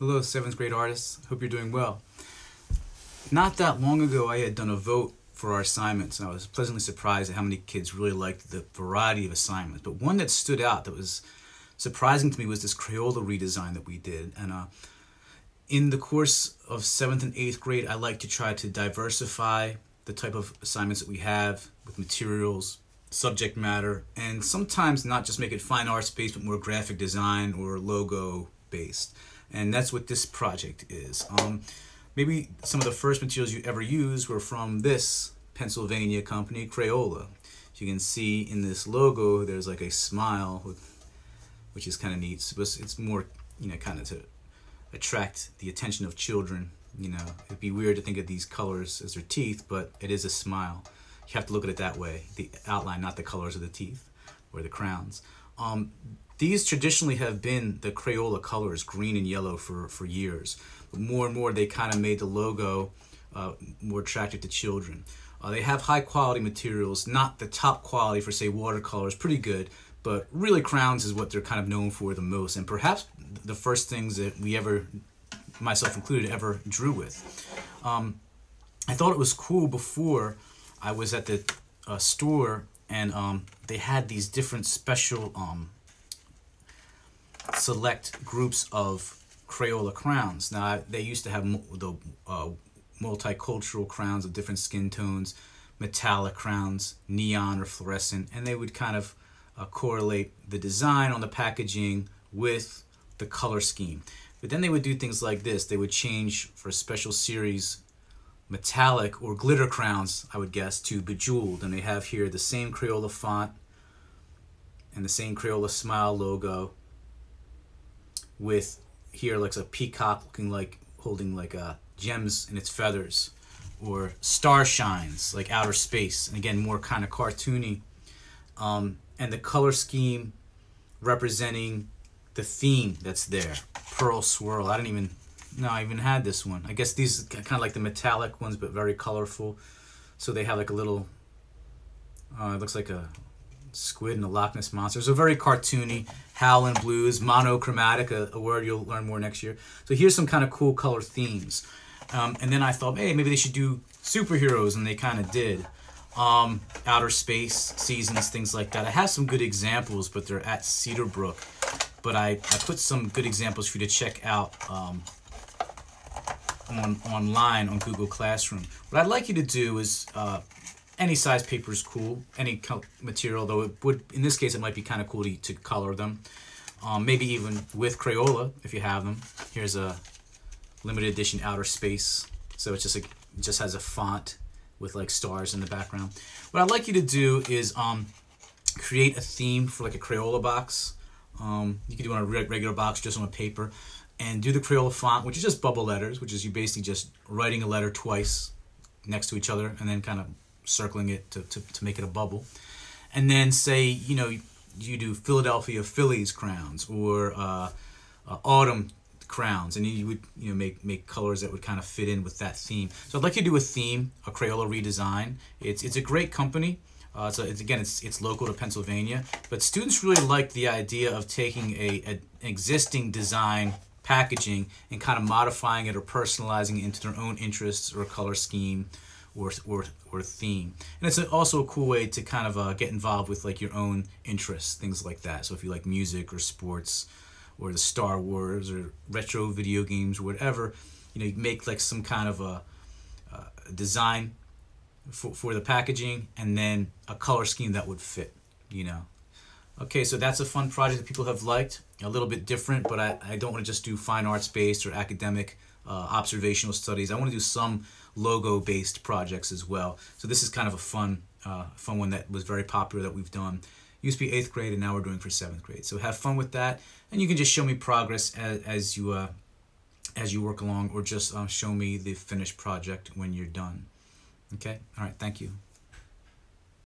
Hello, seventh grade artists. Hope you're doing well. Not that long ago, I had done a vote for our assignments, and I was pleasantly surprised at how many kids really liked the variety of assignments. But one that stood out that was surprising to me was this Crayola redesign that we did. And uh, in the course of seventh and eighth grade, I like to try to diversify the type of assignments that we have with materials, subject matter, and sometimes not just make it fine arts based, but more graphic design or logo based and that's what this project is. Um, maybe some of the first materials you ever used were from this Pennsylvania company, Crayola. As you can see in this logo, there's like a smile, with, which is kind of neat. So it's more, you know, kind of to attract the attention of children. You know, it'd be weird to think of these colors as their teeth, but it is a smile. You have to look at it that way, the outline, not the colors of the teeth or the crowns. Um, these traditionally have been the Crayola colors, green and yellow, for, for years. But more and more, they kind of made the logo uh, more attractive to children. Uh, they have high quality materials, not the top quality for, say, watercolors, pretty good, but really crowns is what they're kind of known for the most. And perhaps the first things that we ever, myself included, ever drew with. Um, I thought it was cool before I was at the uh, store and um, they had these different special um, select groups of Crayola crowns. Now, they used to have the uh, multicultural crowns of different skin tones, metallic crowns, neon or fluorescent, and they would kind of uh, correlate the design on the packaging with the color scheme. But then they would do things like this. They would change for a special series metallic or glitter crowns, I would guess, to bejeweled. And they have here the same Crayola font and the same Crayola Smile logo with here looks a peacock looking like holding like uh, gems in its feathers or star shines like outer space and again more kind of cartoony. Um, and the color scheme representing the theme that's there pearl swirl. I didn't even no i even had this one. I guess these kind of like the metallic ones but very colorful. So they have like a little uh, it looks like a squid and a Loch Ness monster. So very cartoony, howling blues, monochromatic, a, a, word you'll learn more next year. So here's some kind of cool color themes. Um, and then I thought, hey, maybe they should do superheroes, and they kind of did. Um, outer space, seasons, things like that. I have some good examples, but they're at Cedarbrook. But I, I put some good examples for you to check out um, on online on Google Classroom. What I'd like you to do is uh, any size paper is cool, any material, though it would, in this case, it might be kind of cool to, to color them. Um, maybe even with Crayola, if you have them. Here's a limited edition outer space. So it's just like, just has a font with like stars in the background. What I'd like you to do is um, create a theme for like a Crayola box. Um, you can do on a regular box, just on a paper, and do the Crayola font, which is just bubble letters, which is you basically just writing a letter twice next to each other, and then kind of circling it to, to, to make it a bubble. And then say, you know, you do Philadelphia Phillies crowns or uh, uh, autumn crowns. And you would you know make make colors that would kind of fit in with that theme. So i'd like you to do a theme a crayola redesign. It's it's a great company. Uh, so it's again it's it's local to pennsylvania. But students really like the idea of taking a, a an existing design packaging and kind of modifying it or personalizing it into their own interests or color scheme or, or, or theme. And it's also a cool way to kind of uh, get involved with like your own interests, things like that. So if you like music or sports or the Star Wars or retro video games or whatever, you know, you make like some kind of a, a design for, for the packaging and then a color scheme that would fit, you know. Okay, so that's a fun project that people have liked. A little bit different, but I, I don't want to just do fine arts based or academic uh, observational studies. I want to do some logo based projects as well. So this is kind of a fun, uh, fun one that was very popular that we've done. Used to be eighth grade and now we're doing for seventh grade. So have fun with that, and you can just show me progress as, as you uh, as you work along, or just uh, show me the finished project when you're done. Okay. All right. Thank you.